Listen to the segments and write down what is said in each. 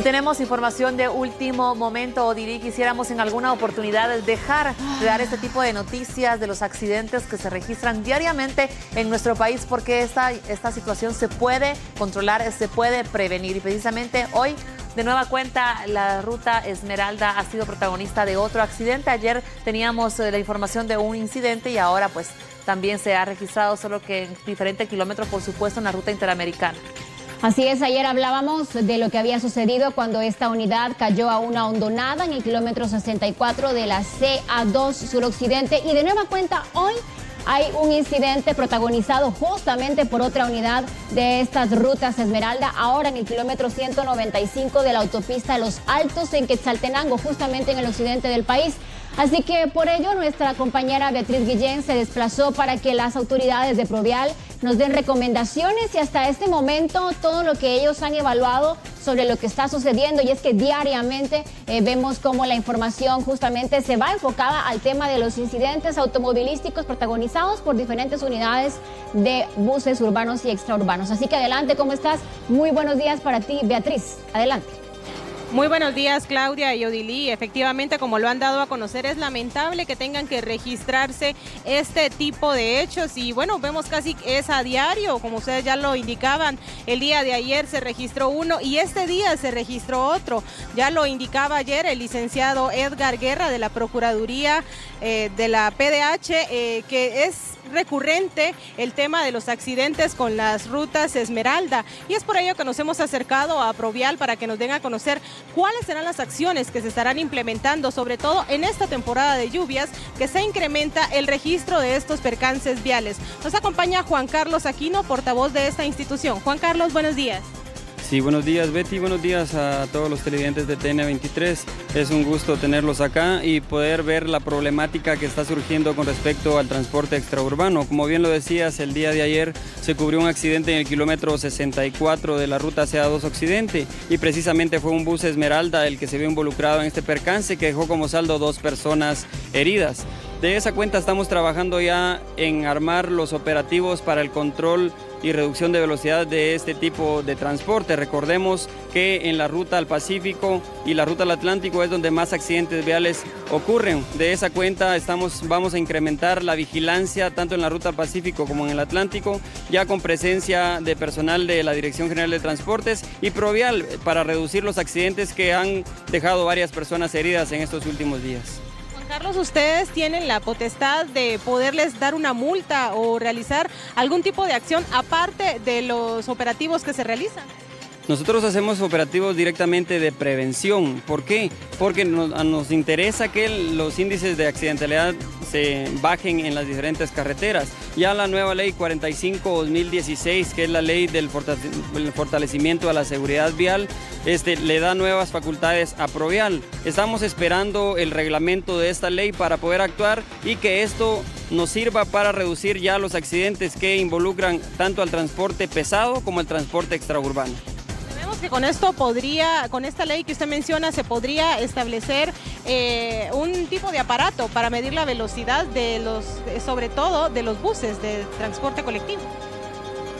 Y tenemos información de último momento, Odiri. Quisiéramos en alguna oportunidad dejar de dar este tipo de noticias de los accidentes que se registran diariamente en nuestro país, porque esta, esta situación se puede controlar, se puede prevenir. Y precisamente hoy de nueva cuenta, la ruta Esmeralda ha sido protagonista de otro accidente. Ayer teníamos eh, la información de un incidente y ahora pues también se ha registrado, solo que en diferentes kilómetros, por supuesto, en la ruta interamericana. Así es, ayer hablábamos de lo que había sucedido cuando esta unidad cayó a una hondonada en el kilómetro 64 de la CA2 suroccidente y de nueva cuenta hoy hay un incidente protagonizado justamente por otra unidad de estas rutas Esmeralda, ahora en el kilómetro 195 de la autopista Los Altos en Quetzaltenango, justamente en el occidente del país. Así que por ello nuestra compañera Beatriz Guillén se desplazó para que las autoridades de Provial nos den recomendaciones y hasta este momento todo lo que ellos han evaluado sobre lo que está sucediendo y es que diariamente eh, vemos cómo la información justamente se va enfocada al tema de los incidentes automovilísticos protagonizados por diferentes unidades de buses urbanos y extraurbanos. Así que adelante, ¿cómo estás? Muy buenos días para ti, Beatriz. Adelante. Muy buenos días, Claudia y Odilí. Efectivamente, como lo han dado a conocer, es lamentable que tengan que registrarse este tipo de hechos. Y bueno, vemos casi que es a diario, como ustedes ya lo indicaban. El día de ayer se registró uno y este día se registró otro. Ya lo indicaba ayer el licenciado Edgar Guerra de la Procuraduría eh, de la PDH, eh, que es recurrente el tema de los accidentes con las rutas Esmeralda y es por ello que nos hemos acercado a Provial para que nos den a conocer cuáles serán las acciones que se estarán implementando, sobre todo en esta temporada de lluvias, que se incrementa el registro de estos percances viales. Nos acompaña Juan Carlos Aquino, portavoz de esta institución. Juan Carlos, buenos días. Sí, buenos días Betty, buenos días a todos los televidentes de TN23. Es un gusto tenerlos acá y poder ver la problemática que está surgiendo con respecto al transporte extraurbano. Como bien lo decías, el día de ayer se cubrió un accidente en el kilómetro 64 de la ruta CA2 Occidente y precisamente fue un bus Esmeralda el que se vio involucrado en este percance que dejó como saldo dos personas heridas. De esa cuenta estamos trabajando ya en armar los operativos para el control y reducción de velocidad de este tipo de transporte. Recordemos que en la ruta al Pacífico y la ruta al Atlántico es donde más accidentes viales ocurren. De esa cuenta estamos, vamos a incrementar la vigilancia tanto en la ruta al Pacífico como en el Atlántico, ya con presencia de personal de la Dirección General de Transportes y Provial para reducir los accidentes que han dejado varias personas heridas en estos últimos días. Carlos, ustedes tienen la potestad de poderles dar una multa o realizar algún tipo de acción aparte de los operativos que se realizan. Nosotros hacemos operativos directamente de prevención. ¿Por qué? Porque nos, interesa que los índices de accidentalidad se bajen en las diferentes carreteras. Ya la nueva ley 45-2016, que es la ley del fortalecimiento a la seguridad vial, este, le da nuevas facultades a Provial. Estamos esperando el reglamento de esta ley para poder actuar y que esto nos sirva para reducir ya los accidentes que involucran tanto al transporte pesado como al transporte extraurbano que con esto podría, con esta ley que usted menciona, se podría establecer eh, un tipo de aparato para medir la velocidad de los, sobre todo de los buses de transporte colectivo.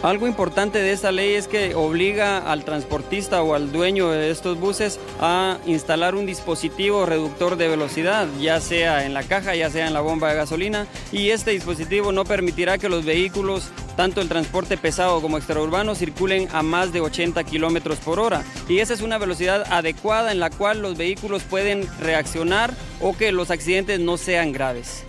Algo importante de esta ley es que obliga al transportista o al dueño de estos buses a instalar un dispositivo reductor de velocidad, ya sea en la caja, ya sea en la bomba de gasolina, y este dispositivo no permitirá que los vehículos, tanto el transporte pesado como extraurbano, circulen a más de 80 kilómetros por hora. Y esa es una velocidad adecuada en la cual los vehículos pueden reaccionar o que los accidentes no sean graves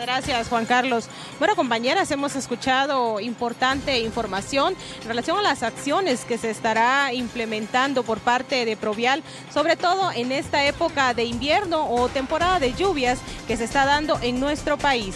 gracias, Juan Carlos. Bueno, compañeras, hemos escuchado importante información en relación a las acciones que se estará implementando por parte de Provial, sobre todo en esta época de invierno o temporada de lluvias que se está dando en nuestro país.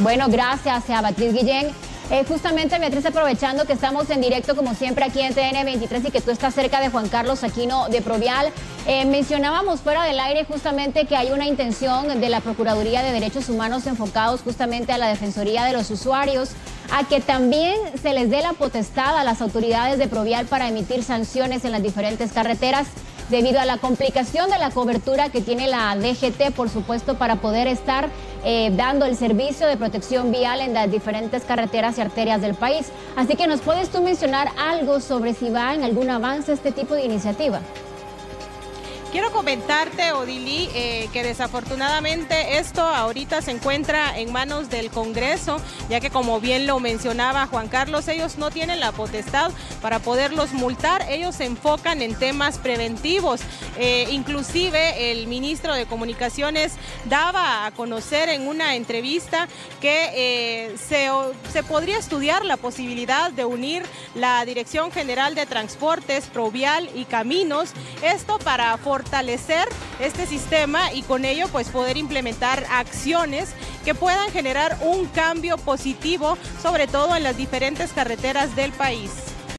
Bueno, gracias a Beatriz Guillén. Eh, justamente, Beatriz, aprovechando que estamos en directo, como siempre, aquí en TN23 y que tú estás cerca de Juan Carlos Aquino de Provial, eh, mencionábamos fuera del aire justamente que hay una intención de la Procuraduría de Derechos Humanos enfocados justamente a la Defensoría de los Usuarios a que también se les dé la potestad a las autoridades de Provial para emitir sanciones en las diferentes carreteras debido a la complicación de la cobertura que tiene la DGT, por supuesto, para poder estar eh, dando el servicio de protección vial en las diferentes carreteras y arterias del país. Así que nos puedes tú mencionar algo sobre si va en algún avance este tipo de iniciativa. Quiero comentarte, Odili, eh, que desafortunadamente esto ahorita se encuentra en manos del Congreso, ya que como bien lo mencionaba Juan Carlos, ellos no tienen la potestad para poderlos multar, ellos se enfocan en temas preventivos. Eh, inclusive el ministro de Comunicaciones daba a conocer en una entrevista que eh, se, se podría estudiar la posibilidad de unir la Dirección General de Transportes, Provial y Caminos, esto para fortalecer este sistema y con ello pues poder implementar acciones que puedan generar un cambio positivo, sobre todo en las diferentes carreteras del país.